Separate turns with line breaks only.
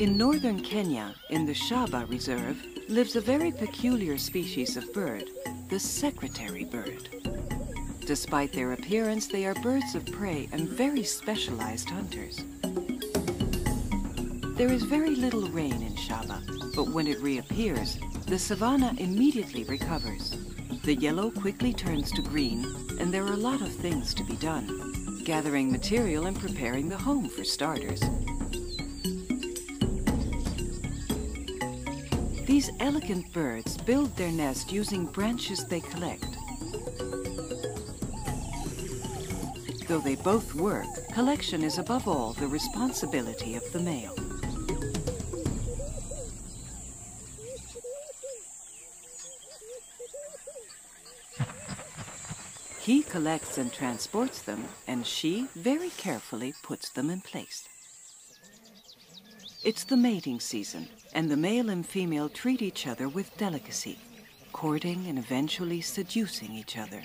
In northern Kenya, in the Shaba Reserve, lives a very peculiar species of bird, the secretary bird. Despite their appearance, they are birds of prey and very specialized hunters. There is very little rain in Shaba, but when it reappears, the savanna immediately recovers. The yellow quickly turns to green, and there are a lot of things to be done. Gathering material and preparing the home for starters. These elegant birds build their nest using branches they collect. Though they both work, collection is above all the responsibility of the male. He collects and transports them, and she very carefully puts them in place. It's the mating season, and the male and female treat each other with delicacy, courting and eventually seducing each other.